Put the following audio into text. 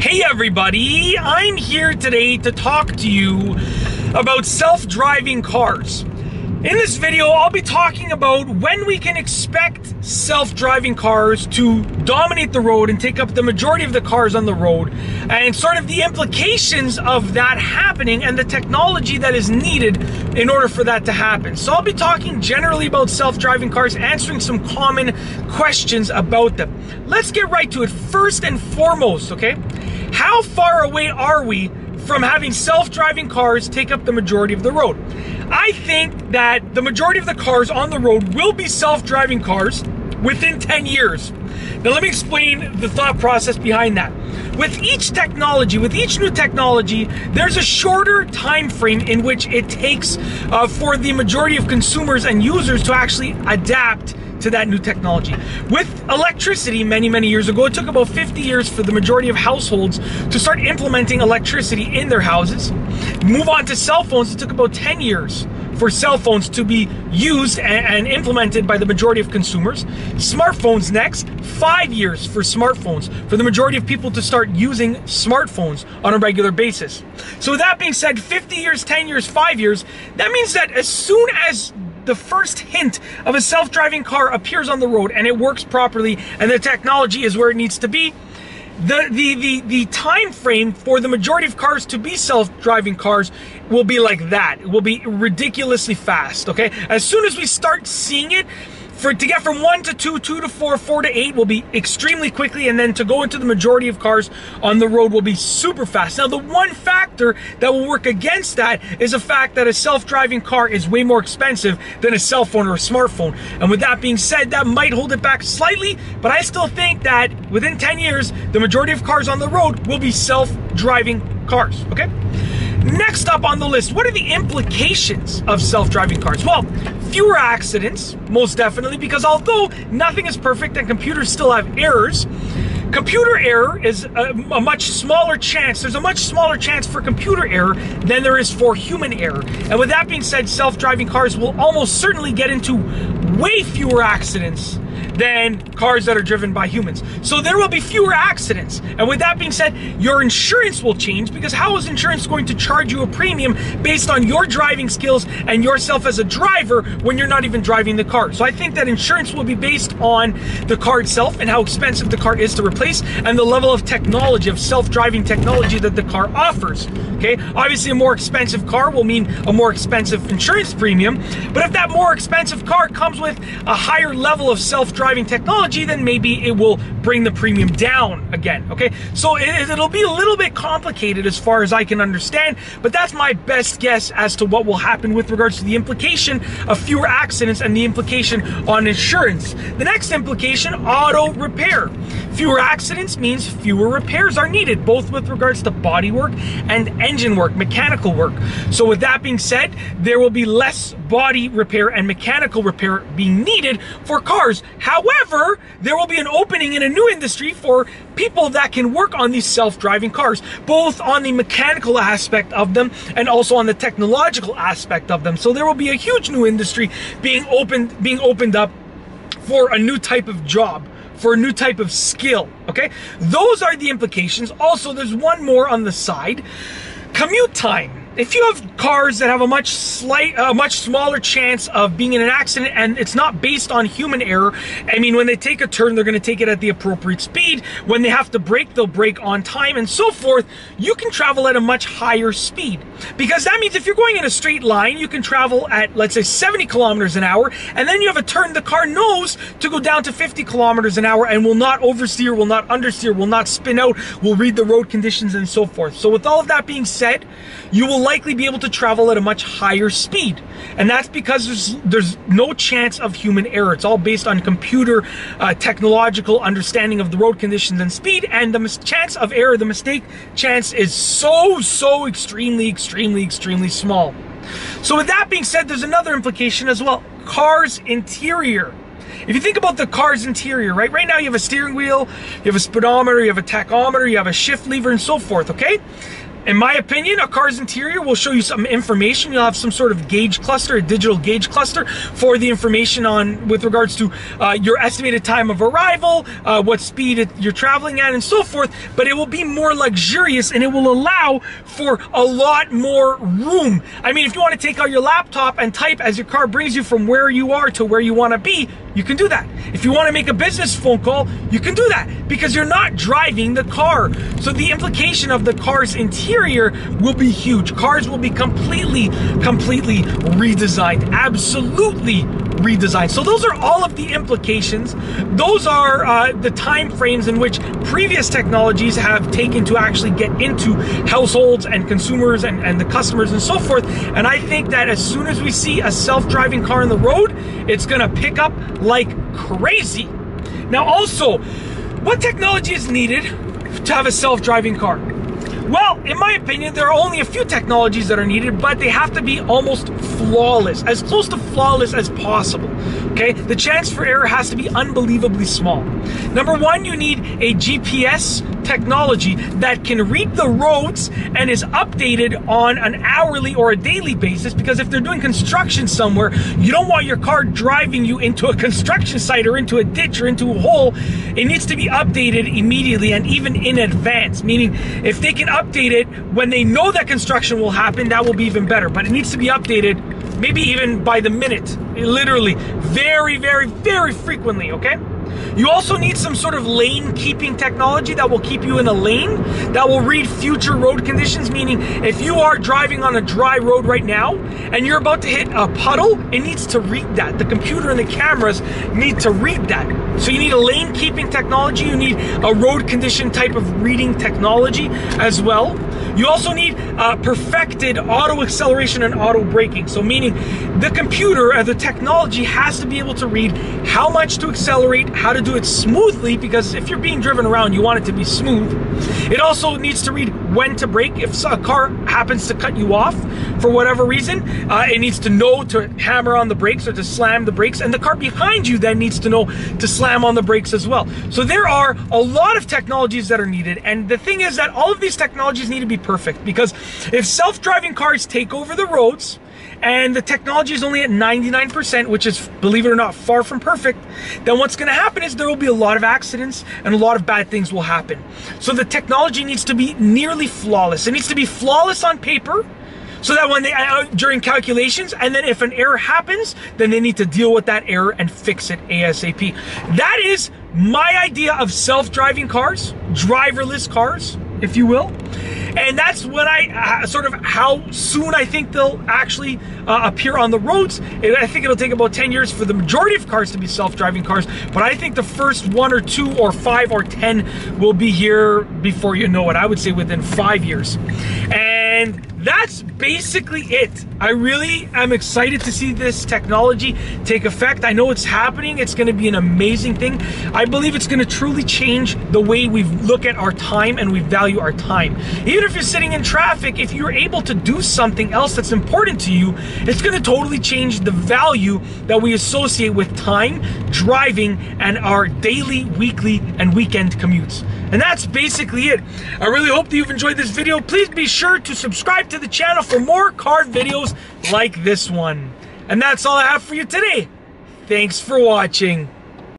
Hey everybody, I'm here today to talk to you about self-driving cars. In this video, I'll be talking about when we can expect self-driving cars to dominate the road and take up the majority of the cars on the road and sort of the implications of that happening and the technology that is needed in order for that to happen. So I'll be talking generally about self-driving cars, answering some common questions about them. Let's get right to it. First and foremost, okay? How far away are we from having self-driving cars take up the majority of the road? I think that the majority of the cars on the road will be self-driving cars within 10 years. Now let me explain the thought process behind that. With each technology, with each new technology, there's a shorter time frame in which it takes uh, for the majority of consumers and users to actually adapt to that new technology. With electricity many, many years ago, it took about 50 years for the majority of households to start implementing electricity in their houses. Move on to cell phones, it took about 10 years for cell phones to be used and, implemented by the majority of consumers. Smartphones next, five years for smartphones, for the majority of people to start using smartphones on a regular basis. So with that being said, 50 years, 10 years, five years, that means that as soon as the first hint of a self-driving car appears on the road and it works properly and the technology is where it needs to be, the, the, the, the time frame for the majority of cars to be self-driving cars will be like that. It will be ridiculously fast, okay? As soon as we start seeing it, for to get from one to two, two to four, four to eight will be extremely quickly, and then to go into the majority of cars on the road will be super fast. Now, the one factor that will work against that is the fact that a self-driving car is way more expensive than a cell phone or a smartphone. And with that being said, that might hold it back slightly, but I still think that within 10 years, the majority of cars on the road will be self-driving cars, okay? Next up on the list, what are the implications of self-driving cars? Well, fewer accidents, most definitely, because although nothing is perfect and computers still have errors, computer error is a, a, much smaller chance. There's a much smaller chance for computer error than there is for human error. And with that being said, self-driving cars will almost certainly get into way fewer accidents than cars that are driven by humans. So there will be fewer accidents. And with that being said, your insurance will change because how is insurance going to charge you a premium based on your driving skills and yourself as a driver when you're not even driving the car? So I think that insurance will be based on the car itself and how expensive the car is to replace and the level of technology, of self-driving technology that the car offers. Okay, obviously a more expensive car will mean a more expensive insurance premium, but if that more expensive car comes with a higher level of self-driving driving technology, then maybe it will bring the premium down again. Okay, so it, it'll be a little bit complicated as far as I can understand, but that's my best guess as to what will happen with regards to the implication of fewer accidents and the implication on insurance. The next implication, auto repair. Fewer accidents means fewer repairs are needed, both with regards to body work and engine work, mechanical work. So with that being said, there will be less body repair and mechanical repair being needed for cars. However, there will be an opening in a new industry for people that can work on these self-driving cars, both on the mechanical aspect of them and also on the technological aspect of them. So there will be a huge new industry being opened being opened up for a new type of job for a new type of skill, okay? Those are the implications. Also, there's one more on the side. Commute time if you have cars that have a much slight, a much smaller chance of being in an accident and it's not based on human error, I mean, when they take a turn, they're going to take it at the appropriate speed. When they have to brake, they'll brake on time and so forth. You can travel at a much higher speed because that means if you're going in a straight line, you can travel at, let's say, 70 kilometers an hour, and then you have a turn the car knows to go down to 50 kilometers an hour and will not oversteer, will not understeer, will not spin out, will read the road conditions and so forth. So with all of that being said, you will likely be able to travel at a much higher speed. And that's because there's, there's no chance of human error. It's all based on computer uh, technological understanding of the road conditions and speed. And the chance of error, the mistake chance is so, so extremely, extremely, extremely small. So with that being said, there's another implication as well. Car's interior. If you think about the car's interior, right? Right now you have a steering wheel, you have a speedometer, you have a tachometer, you have a shift lever and so forth, okay? In my opinion, a car's interior will show you some information. You'll have some sort of gauge cluster, a digital gauge cluster for the information on with regards to uh, your estimated time of arrival, uh, what speed you're traveling at, and so forth. But it will be more luxurious and it will allow for a lot more room. I mean, if you want to take out your laptop and type as your car brings you from where you are to where you want to be, you can do that. If you want to make a business phone call, you can do that because you're not driving the car. So the implication of the car's interior will be huge. Cars will be completely, completely redesigned. Absolutely redesigned. So those are all of the implications. Those are uh, the time frames in which previous technologies have taken to actually get into households and consumers and, and the customers and so forth. And I think that as soon as we see a self-driving car on the road, it's gonna pick up like crazy. Now also, what technology is needed to have a self-driving car? Well, in my opinion, there are only a few technologies that are needed, but they have to be almost flawless, as close to flawless as possible. Okay, the chance for error has to be unbelievably small. Number one, you need a GPS technology that can read the roads and is updated on an hourly or a daily basis because if they're doing construction somewhere, you don't want your car driving you into a construction site or into a ditch or into a hole. It needs to be updated immediately and even in advance, meaning if they can update it when they know that construction will happen, that will be even better. But it needs to be updated maybe even by the minute, literally, very, very, very frequently, okay? You also need some sort of lane keeping technology that will keep you in a lane, that will read future road conditions, meaning if you are driving on a dry road right now and you're about to hit a puddle, it needs to read that. The computer and the cameras need to read that. So you need a lane keeping technology, you need a road condition type of reading technology as well. You also need uh, perfected auto acceleration and auto braking. So meaning the computer or the technology has to be able to read how much to accelerate, how to do it smoothly, because if you're being driven around, you want it to be smooth. It also needs to read when to brake. If a car happens to cut you off for whatever reason, uh, it needs to know to hammer on the brakes or to slam the brakes. And the car behind you then needs to know to slam on the brakes as well. So there are a lot of technologies that are needed. And the thing is that all of these technologies need to be perfect because if self-driving cars take over the roads, and the technology is only at 99%, which is, believe it or not, far from perfect, then what's going to happen is there will be a lot of accidents and a lot of bad things will happen. So the technology needs to be nearly flawless. It needs to be flawless on paper, so that when they uh, during calculations and then if an error happens then they need to deal with that error and fix it asap that is my idea of self-driving cars driverless cars if you will and that's when I uh, sort of how soon I think they'll actually uh, appear on the roads. And I think it'll take about 10 years for the majority of cars to be self-driving cars, but I think the first one or two or five or 10 will be here before you know it. I would say within five years. And that's basically it. I really am excited to see this technology take effect. I know it's happening. It's going to be an amazing thing. I believe it's going to truly change the way we look at our time and we value our time. Even if you're sitting in traffic, if you're able to do something else that's important to you, it's going to totally change the value that we associate with time, driving, and our daily, weekly, and weekend commutes. And that's basically it. I really hope that you've enjoyed this video. Please be sure to subscribe to the channel for more car videos like this one. And that's all I have for you today. Thanks for watching.